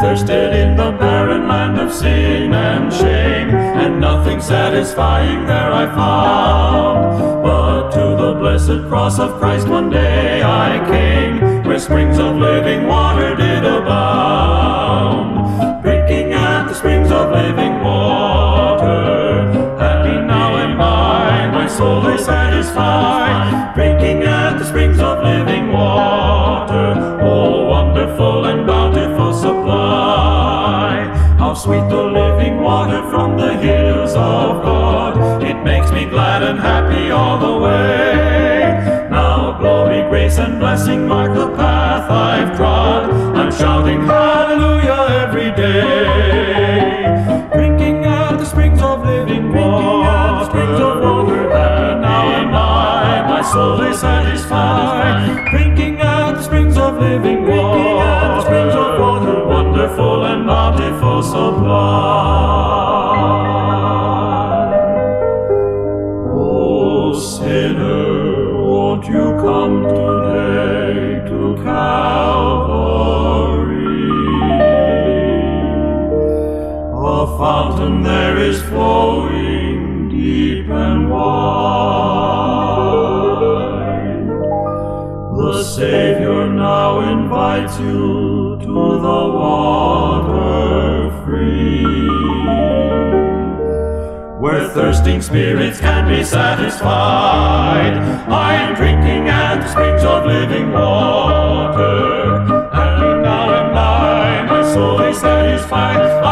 thirsted in the barren land of sin and shame, and nothing satisfying there I found. But to the blessed cross of Christ one day I came, where springs of living water did abound. Drinking at the springs of living water, happy now am I, my soul is satisfied. Drinking at the springs of living water, oh wonderful and. How sweet the living water from the hills of God. It makes me glad and happy all the way. Now glory, grace, and blessing mark the path I've trod. I'm shouting hallelujah every day. Drinking at the springs of living water. Springs of water, happy now am I. My soul is satisfied. Drinking at the springs of living supply. Oh, sinner, won't you come today to Calvary? A fountain there is flowing deep and wide. The Savior now invites you to the water where thirsting spirits can be satisfied. I am drinking at the springs of living water, and now am I, my soul is satisfied.